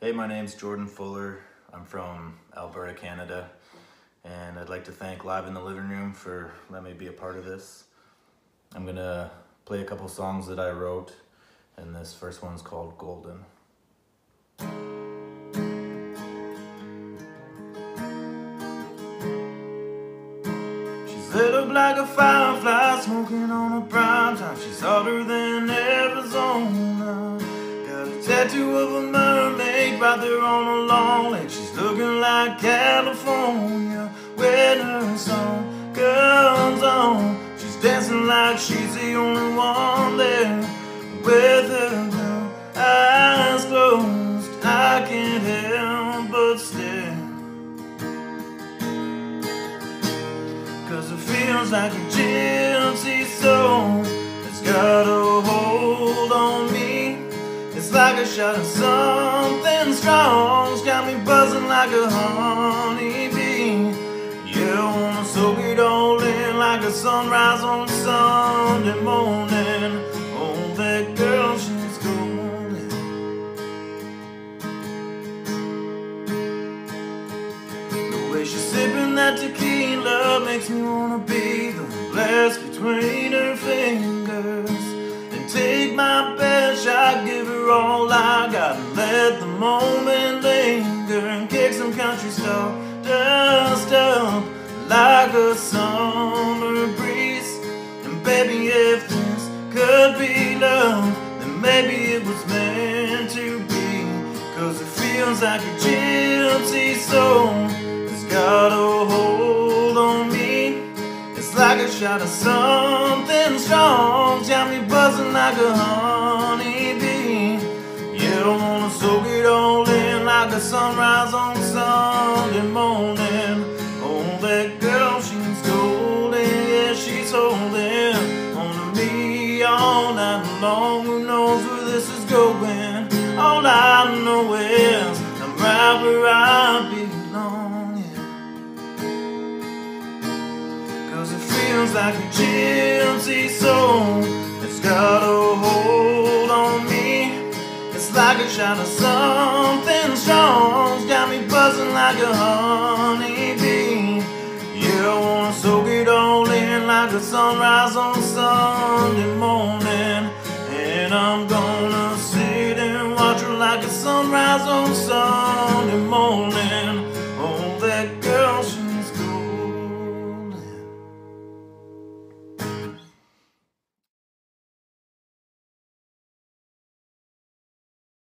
Hey, my name's Jordan Fuller. I'm from Alberta, Canada, and I'd like to thank Live in the Living Room for letting me be a part of this. I'm gonna play a couple songs that I wrote, and this first one's called Golden. She's lit up like a firefly, smoking on a prime time. She's hotter than Arizona. Got a tattoo of a right there on her long leg. She's looking like California when her song comes on. She's dancing like she's the only one there with her eyes closed. I can't help but stare. Cause it feels like a gypsy soul that's got a hold on me. It's like a shot of something strong. It's got me buzzing like a honeybee. Yeah, I wanna soak it all in like a sunrise on Sunday morning. Oh, that girl, she's golden. The way she's sipping that tequila makes me wanna be the blessed between her fingers give all I got, let the moment linger and kick some country star dust up like a summer breeze. And baby, if this could be love, then maybe it was meant to be. Cause it feels like a gypsy soul has got a hold on me. It's like a shot of something strong, got me buzzing like a honeybee. Soak it all in like a sunrise on Sunday morning. Oh, that girl, she's golden, yeah, she's holding on to me all night long. Who knows where this is going? All I know is I'm right where I belong. Yeah. Cause it feels like a gypsy soul It's got like a shot of something strong. It's got me buzzing like a honeybee. Yeah, I wanna soak it all in like a sunrise on Sunday morning. And I'm gonna sit and watch her like a sunrise on Sunday morning